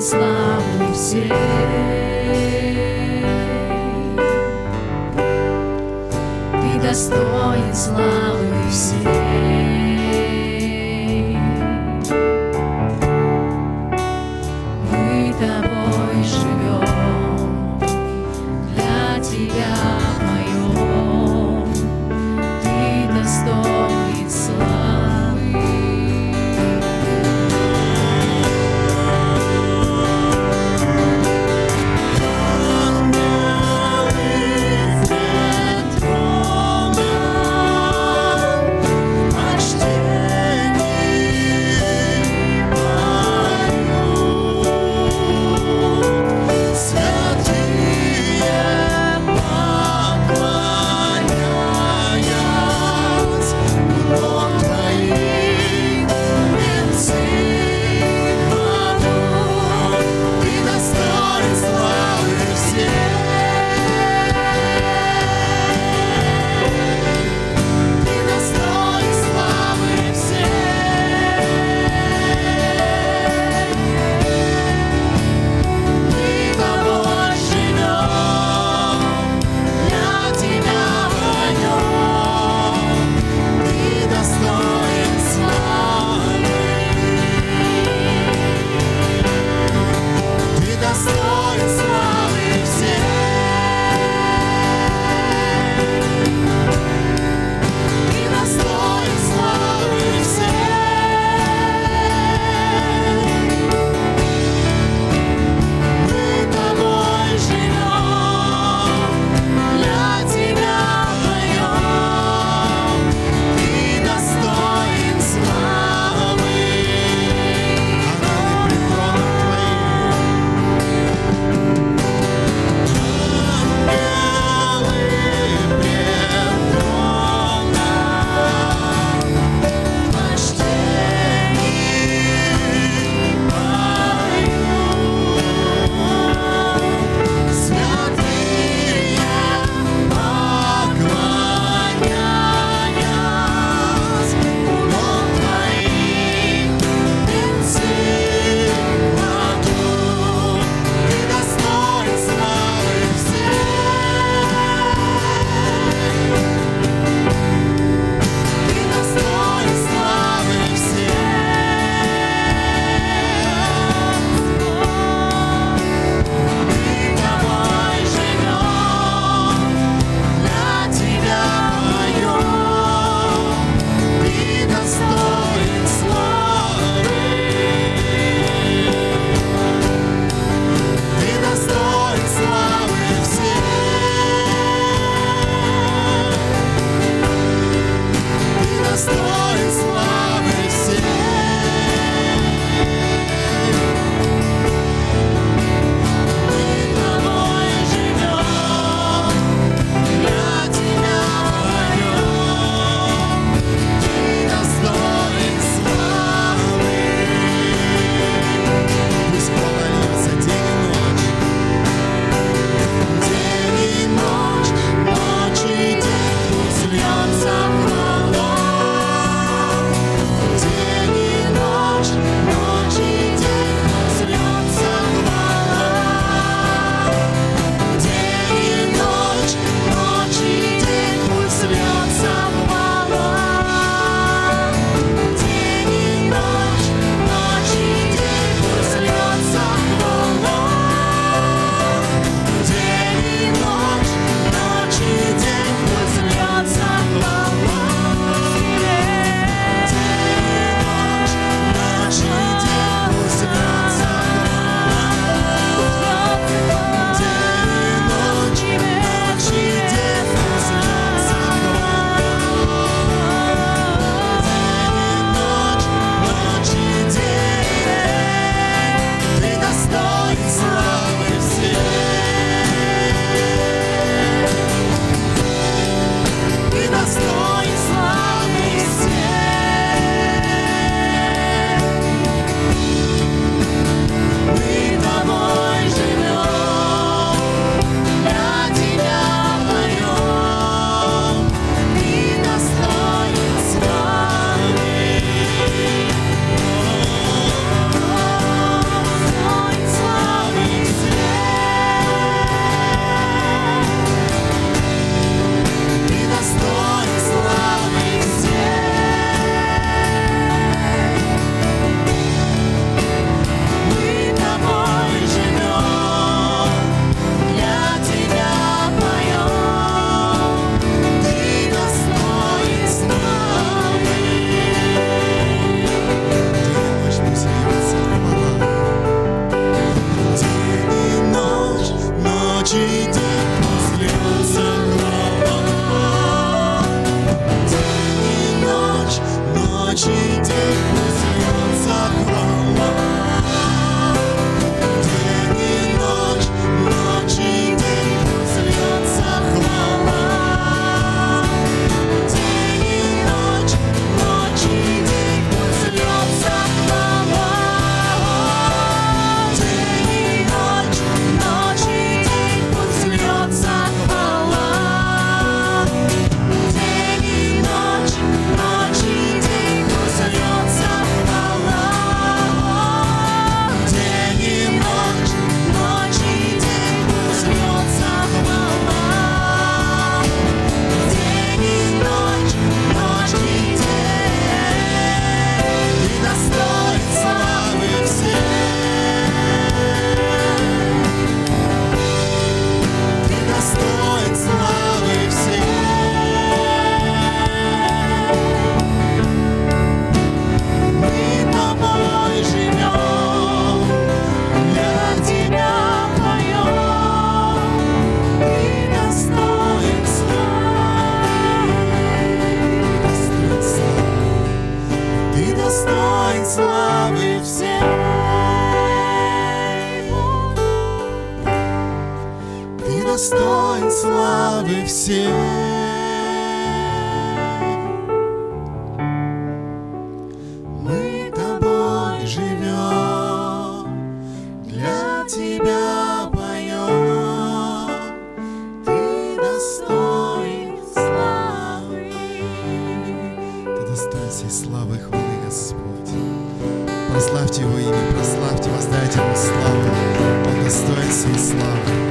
достоин славы всей. Ты достоин славы всей. Славы всей. Мы тобой живем, для тебя поем. Ты достоин славы. Ты достоин всей славы хвалы, Господь. Прославьте Его имя, прославьте, воздайте Ему славу. Он достоин всей славы.